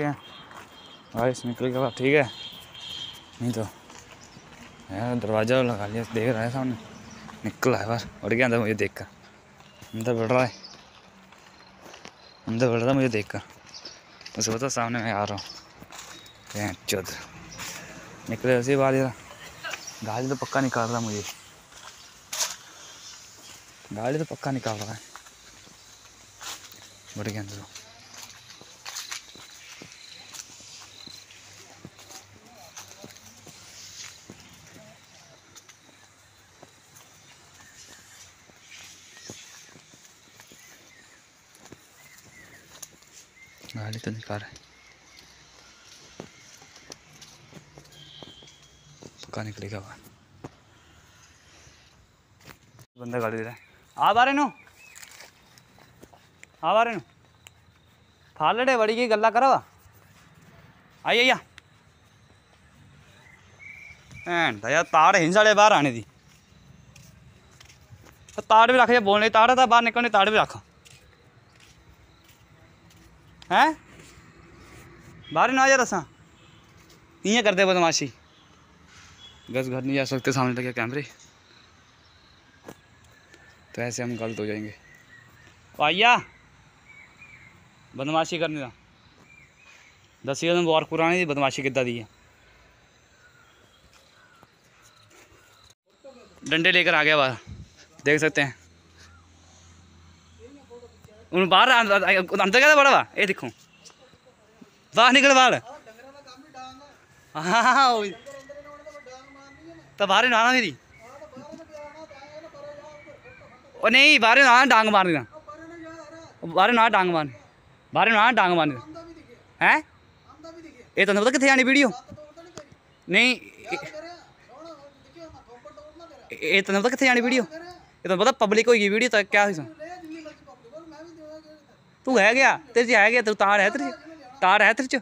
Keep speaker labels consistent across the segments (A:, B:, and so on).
A: देखते हैं। बारिश निकल के बाद ठीक है? नहीं तो यार, दरवाज़ा लगा लिया, देख रहा है सामने। निकल है बाहर, उड़ गया अंदर मुझे देख कर अंदर बढ़ रहा है। अंदर बढ़ रहा मुझे देख कर उसे पता सामने मैं आ रहा हूँ। चौध निकले उसी बात यार गाड़ी तो पक्का निकाल रहा मुझे। गाड़ी तो पक्का निकाल रहा है। बढ़ गया अंदर। गाड़ी तो रहा है पक्का निकलेगा वहाँ। बंदा गाड़ी दे रहा है। आ बारे नो। आ बारे नो। फालड़े बड़ी की गल्ला करवा आई आइया दा यार, ताड़ हिंस बाहर आने दी। तो ताड़ भी रख बोलने, ताड़ था बाहर निकलने, ताड़ भी रख। हैं? बाहर ना आ जा रसा इयाँ करते बदमाशी। बस घर नहीं जा सकते, सामने लगे कैमरे। तो ऐसे हम गलत हो जाएँगे। आइया। बदमाशी करने का दसिए तुम बहुत पुरानी दी, बदमाशी दी है डंडे लेकर आ गया बाहर। देख सकते हैं। हूँ बाहर अंदर अंदर बड़ा वा ये दिक्खो बाहर निकल बाहर हाँ तो बाहर ना मेरी ओ नहीं बाहर ना डांग मार देना बाहर ना डांग मार बाहर ना डांग मार देना हैं ये तुम पता कितने आनी वीडियो नहीं ये तुम पता कितने आनी वीडियो ये तुम पता पब्लिक होगी वीडियो तो क्या ਤੂੰ ਹੈ ਗਿਆ, ਤੇਰੇ ਜੇ ਹੈ ਗਿਆ ਤੂੰ ਤਾਰ ਹੈ ਤੇਰੇ ਤਾਰ ਹੈ ਤੇਰੇ ਚ।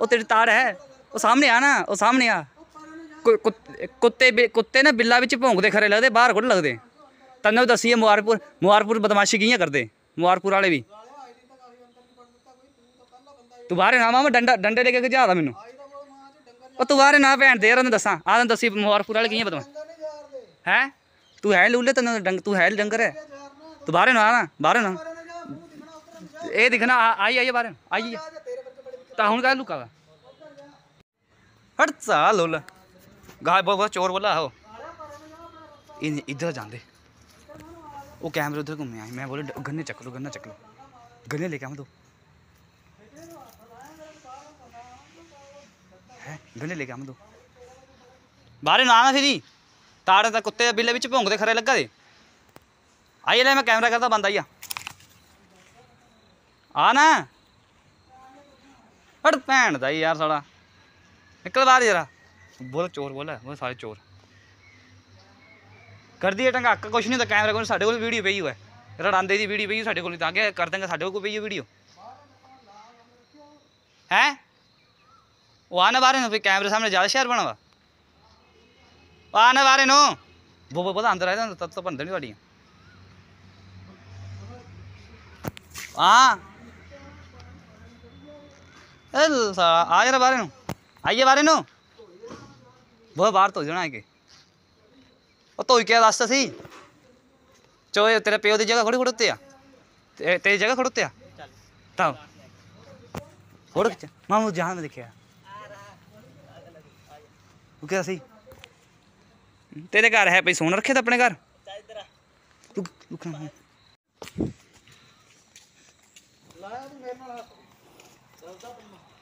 A: ਉਹ ਤੇਰੀ ਤਾਰ ਹੈ, ਉਹ ਸਾਹਮਣੇ ਆ ਨਾ, ਉਹ ਸਾਹਮਣੇ ਆ। ਕੁੱਤੇ ਕੁੱਤੇ ਨਾ ਬਿੱਲਾ ਵਿੱਚ ਭੌਂਕਦੇ ਖਰੇ ਲੱਗਦੇ, ਬਾਹਰ ਕੋਲ ਲੱਗਦੇ। ਤੈਨੂੰ ਦੱਸੀਏ ਮੁਹਾਰਪੁਰ ਮੁਹਾਰਪੁਰ ਬਦਮਾਸ਼ੀ ਕੀਆਂ ਕਰਦੇ ਮੁਹਾਰਪੁਰ ਵਾਲੇ ਵੀ। ਤੂੰ ਬਾਹਰ ਨਾ ਮਾਮਾ, ਡੰਡਾ, ਡੰਡੇ ਲੈ ਕੇ ਜਾਦਾ ਮੈਨੂੰ। ਉਹ ਤੂੰ ਬਾਹਰੇ ਨਾ ਭੈਣ ਦੇ ਰੰਨ ਦੱਸਾਂ। ਆਹ ਦੱਸੀ ਮੁਹਾਰਪੁਰ ਵਾਲੇ ਕੀਆਂ ਬਦਮਾਸ਼ ਹੈ? ਤੂੰ ਹੈ ਲੂਲੇ, ਤੈਨੂੰ ਡੰਗ, ਤੂੰ ਹੈ ਡੰਗਰ। ਹੈ तो बाहर ना ना बाहर ना। ये दिखना आई आइए बाहर आइए। ताहुन तो का लुका हुआ। हट साल होला गाय बहुत चोर बोला, हो। इधर जाते वो कैमरे उधर घूमे आए। मैं बोले, गन्ने चक लो, गन्ना चक लो। गन्ने लेके आऊँ तो। गन्ने लेके आऊँ तो। बाहर ना आना फिर। ताड़े तक कुत्ते बिल्ले बिच भोंगते खरे लगा दे। आइए ले, मैं कैमरा करता बंद आइए। आना हट भैन दाई यार साढ़ा निकल बाहर जरा। बोल, चोर बोला, बोल सारे चोर। कर दिए ढंगा कुछ नहीं होता, कैमरा कोई साढ़े को वीडियो पेई हुआ है रड़ांदे की वीडियो पेई साढ़े को ताकि कर देंगे, साढ़े को पेई है वीडियो। हैं? वो आने बारे नो फिर कैमरे सामने ज़्यादा शहर बना वा। आने बारे नो वो बोला अंदर आए तब तो बंद नहीं वाली ਹਾਂ ਇਹ ਸਾਲਾ ਆ ਜਰਾ ਬਾਰੇ ਨੂੰ ਆਈਏ ਬਾਰੇ ਨੂੰ ਬਹੁਤ ਬਾਹਰ ਤੋਂ ਜਾਣਾ ਕਿ ਉਹ ਧੋਈ ਕੇ ਦੱਸ ਸੀ ਚੋਏ ਤੇਰੇ ਪਿਓ ਦੀ ਜਗ੍ਹਾ ਖੜੀ ਖੜੋਤੇ ਆ ਤੇ ਤੇਰੀ ਜਗ੍ਹਾ ਖੜੋਤੇ ਆ ਤਾਂ ਫੋਟੋ ਖਿੱਚ ਮਾਮੂ ਜਹਾਂ ਮੈਂ ਦੇਖਿਆ ਉਹ ਕਿਹਾ ਸੀ ਤੇਰੇ ਘਰ ਹੈ ਪਈ ਸੋਨਾ ਰੱਖੇ ਤਾਂ ਆਪਣੇ ਘਰ ਲੁਕ
B: Saya tuh memang. Tahu-tahu